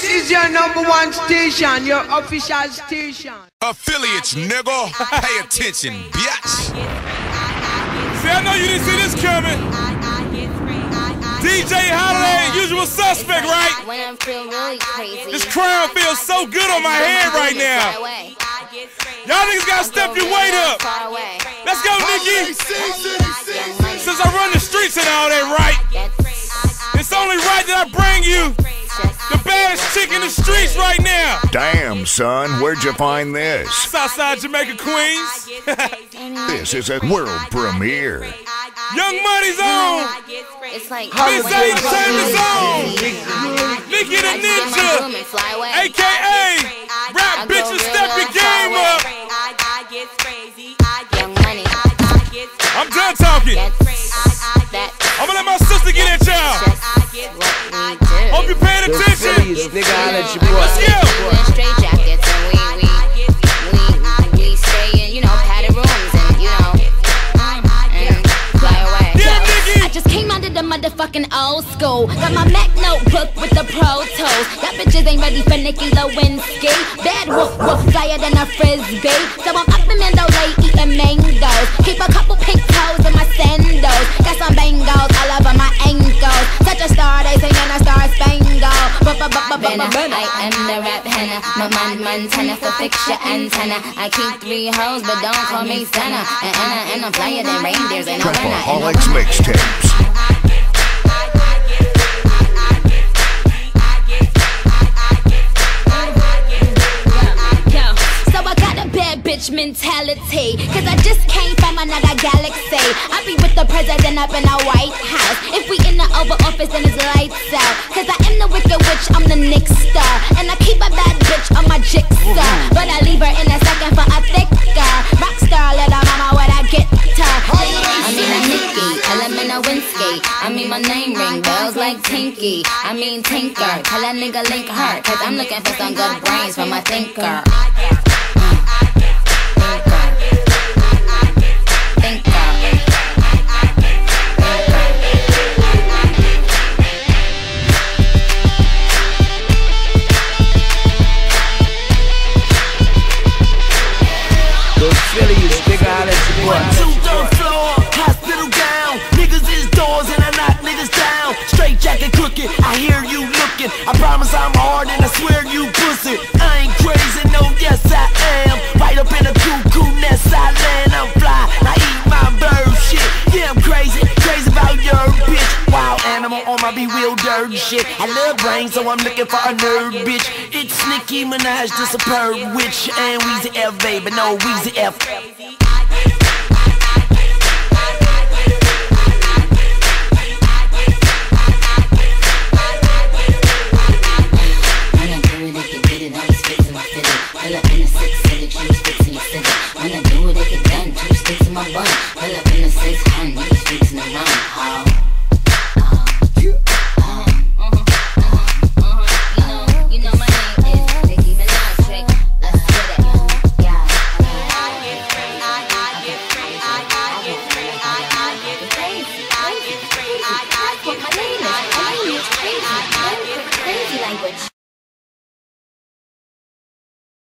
This is your number one station, your official station. Affiliates, nigga. Pay attention, bitch. See, I know you didn't see this coming. DJ Holiday, usual suspect, right? When I feel really crazy. This crown feels so good on my head right now. Y'all niggas gotta step your weight up. Far away. Let's go, Nicki. Since I run the streets and all that, right? It's only right that I bring you the baddest chick in the streets right now. Damn, son, where'd you find this? Southside Jamaica, Queens. This is a world premiere. Young Money's on. It's like Miss Entertainment's on. Nicki the Ninja. AKA motherfucking old school. Got my Mac notebook with the Pro Tools. Y'all bitches ain't ready for Nicki Lewinsky. Bad whoop whoop flyer than a frisbee. So I'm up in Mandalay eating mangoes. Keep a couple pink toes in my sandals. Got some bangles all over my ankles. Such a star, they singing a star spangle. Benna, I am the rap henna. My man Montana for fix your antenna. I keep three hoes, but don't call me Santa. And Anna and I'm flyer than reindeers and I'm Trapaholics mixtapes. Bitch mentality. Cause I just came from another galaxy. I be with the president up in the White House. If we in the Oval Office, then it's lights out. Cause I am the wicked witch, I'm the Nick star. And I keep a bad bitch on my jigsaw. But I leave her in a second for a thicker. Rock star, let her mama where I get her. I mean a Nicki, element Winsky. I mean my name ring bells like Tinky. I mean Tinker, tell that nigga link her. Cause I'm looking for some good brains from my. Thinker. I promise I'm hard and I swear you pussy. I ain't crazy, no, yes I am. Right up in a cuckoo nest, I land, I'm fly. I eat my bird shit. Yeah, I'm crazy, crazy about your bitch. Wild animal on my bewildered shit. I love brains, so I'm looking for a nerd bitch. It's Nicki Minaj, the superb witch, and Weezy F, baby, no Weezy F. for coming in i telling me I, I, Learn crazy language.